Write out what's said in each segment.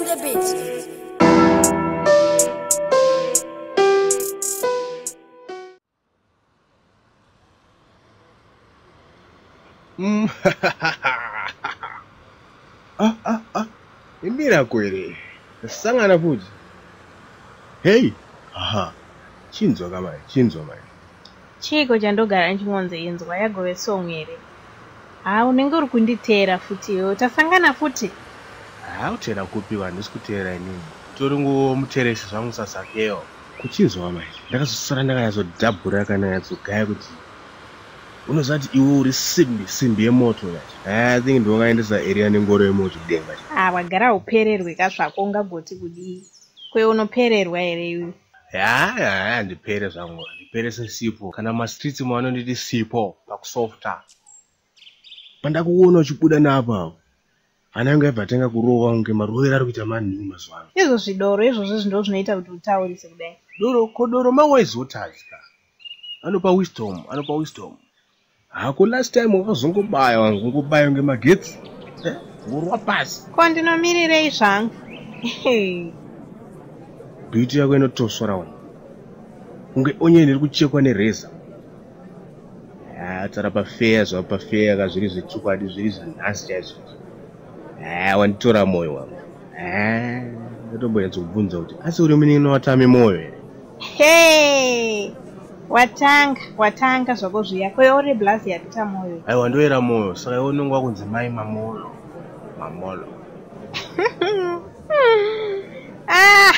on the beat. Mm. ah, ah, ah. Imira kwere. Sangana futhi. Hey. Aha. Chinzwa kama chinzwa mai. chiko chandogara ndichimonzeinzwa yagove song here ha unenge uri kunditeera futiwo tasangana futi Ah, utera kupiwa handisi kuteera inini. Tori ngomuteresi zvangu sasakeyo. Kuchinzwa mai. Ndakazosara ndakanyatso akanyatso kuti unoziva kuti iwe uri simbi simbi yemoto yacho i think ndongaendesa area nengoro yemoto kudenga ha wagara upererwe kazvako ungagoti kudii? Kwe unopererwa here iwe? Yaya handipere zvangu handipere sesipo. Kana mastreets mavanonditi sipo pakusofta. Pandakuona uchibuda naapa hana yangu yabva tanga kurova kunge marovero ari kuita manhiu mazuva ano. Izvo zvidoro izvozvo zvindo zvinoita kuti utaurise kudai. Doro kodoro mawaizotaska anopa wisdom anopa wisdom. Hako last time wakazongobaya wangongobaya ngemagetsi. Eh, ngorwa pasi. Ko ndinomirirei zvangu? Bhiti yako inotosvora umu. Kunge onyeni iri kuchekwa nereza. Tara pafeya zvava pafeya ka zviri zvechokwadi zviri zvanhasi chaizvo ha wanitora moyo wangu. Eh, tobwera ndatombonyatsokubvunza kuti asi uri munino watame moyo. Here hey! watanga watanga zvako zviya kwe uri blazi yatita moyo. Aiwa ndoera moyo. Saka iwe unonge wakunzi mai mamolo mamolo Ah,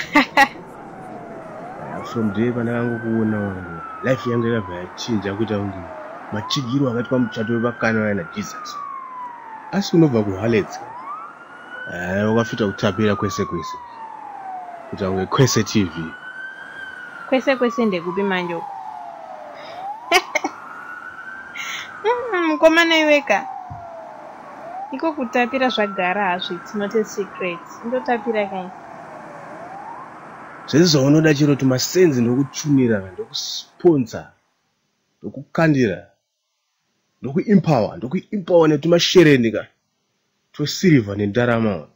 Ah, from day pandakangokuona wangu. Life yangu yakabva yachinja kuita kunge machigiro akaitwa muchato wevakana vaina jesus. Asi unobva kuhalets wakafita kutapira kwese kwese. Kuita kunge kwese tv kwese kwese ndekupi manje uku Mm, mukomana iweka iko kutapira zvagara hazvo its not a secret. Indotapira kai zvese zvaunoda chero kuti masenzi ndokutunira ndokusponsa ndokukandira ndokuimpawa ndokuimpawa netumashereni ka tosirivha nendarama.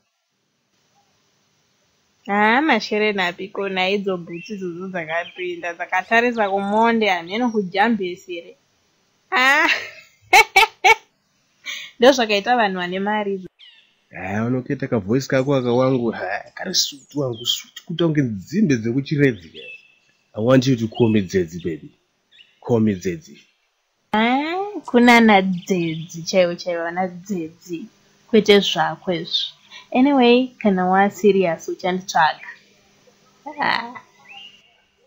Haa mashere napiko naidzo bhutsi idzodzo dzakapinda dzakatarisa kumonde hameno kujambesire Ah, ndo zvakaita vanhu vane mari izvo. haya unoketa kavoisi kako akawangu kari suti wangu suti kuita kunge nzimbe dzekuchiredzi. I want you to call me dzedzi baby call me dzedzi Ah, kuna nadzedzi chaivo chaivo vana dzedzi kwete zvako izvo anyway kana wasirius uchanditsvaga Ah,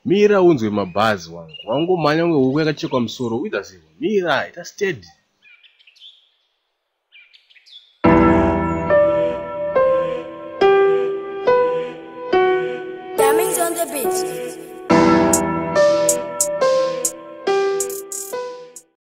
mira unzwe mabhazi wangu. Wangomhanya kunge huku yakachekwa musoro uita sevo mira ita steady Diamonds on the beat.